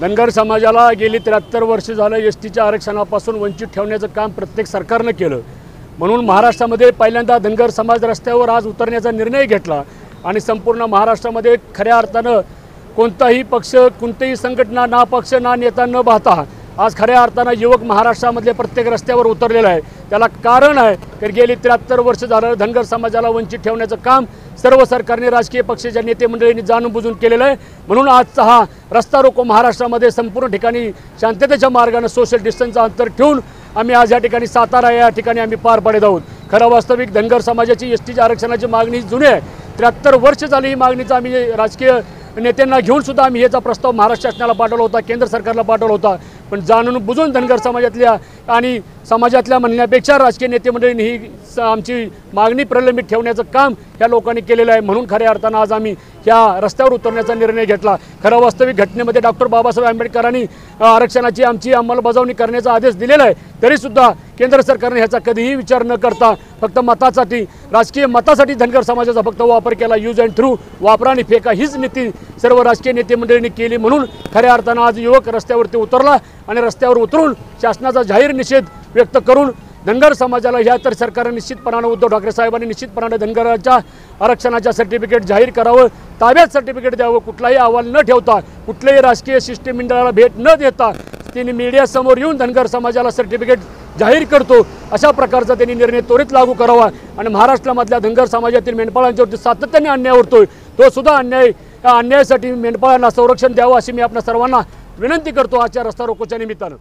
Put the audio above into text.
धनगर समाजाला गेली त्र्याहत्तर वर्ष झालं एस टीच्या आरक्षणापासून वंचित ठेवण्याचं काम प्रत्येक सरकारनं केलं. म्हणून महाराष्ट्रामध्ये पहिल्यांदा धनगर समाज रस्त्यावर आज उतरण्याचा निर्णय घेतला आणि संपूर्ण महाराष्ट्रामध्ये खऱ्या अर्थानं कोणताही पक्ष कोणतेही संघटना ना पक्ष ना नेता न पाहता आज खऱ्या अर्थानं युवक महाराष्ट्रामधले प्रत्येक रस्त्यावर उतरलेलं आहे. त्याला कारण आहे तर गेली त्र्याहत्तर वर्ष झालं धनगर समाजाला वंचित ठेवण्याचं काम सर्व सरकारने राजकीय पक्षाच्या नेते मंडळींनी जाणून बुजून केलेलं आहे. म्हणून आजचा हा रस्ता रोको महाराष्ट्रामध्ये संपूर्ण ठिकाणी शांततेच्या मार्गानं सोशल डिस्टन्सचं अंतर ठेवून आम्ही आज या ठिकाणी सातारा या ठिकाणी आम्ही पार पाडत आहोत. खरं वास्तविक धनगर समाजाची एस टीच्या आरक्षणाची मागणी जुनी आहे. त्र्याहत्तर वर्ष झाली ही मागणीचा आम्ही राजकीय नेत्यांना घेऊन सुद्धा आम्ही याचा प्रस्ताव महाराष्ट्र शासनाला पाठवला होता केंद्र सरकारला पाठवला होता. पण जाणून बुजून धनगर समाजातल्या आणि समाजातल्या म्हणण्यापेक्षा राजकीय नेते मंडळींनी ही स- आमची मागणी प्रलंबित ठेवण्याचं काम या लोकांनी केलेलं आहे. म्हणून खऱ्या अर्थानं आज आम्ही ह्या रस्त्यावर उतरण्याचा निर्णय घेतला. खरं वास्तविक घटनेमध्ये डॉक्टर बाबासाहेब आंबेडकरांनी आरक्षणाची आमची अंमलबजावणी करण्याचा आदेश दिलेला आहे. तरीसुद्धा केंद्र सरकारने ह्याचा कधीही विचार न करता फक्त मतासाठी राजकीय मतासाठी धनगर समाजाचा फक्त वापर केला. यूज अँड थ्रू वापरा आणि फेका हीच नीती सर्व राजकीय नेते मंडळींनी केली. म्हणून खऱ्या अर्थानं आज युवक रस्त्यावरती उतरला आणि रस्त्यावर उतरून शासनाचा जाहीर निषेध व्यक्त करून धनगर समाजाला ह्या तर सरकारने निश्चितपणानं उद्धव ठाकरे साहेबांनी निश्चितपणानं धनगराच्या आरक्षणाच्या सर्टिफिकेट जाहीर करावं ताब्यात सर्टिफिकेट द्यावं कुठलाही अहवाल न ठेवता कुठल्याही राजकीय शिष्टमंडळाला भेट न देता त्यांनी मीडियासमोर येऊन धनगर समाजाला सर्टिफिकेट जाहीर करतो. अशा प्रकारचा त्यांनी निर्णय त्वरित लागू करावा. आणि महाराष्ट्रामधल्या धनगर समाजातील मेंढपाळांच्यावरती सातत्याने अन्याय होतोय. तो सुद्धा अन्याय या अन्यायासाठी मेंढपाळांना संरक्षण द्यावं अशी मी आपल्या सर्वांना विनंती करतो. आजच्या रस्ता रोकोच्या निमित्तानं.